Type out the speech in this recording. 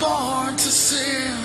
born to sin.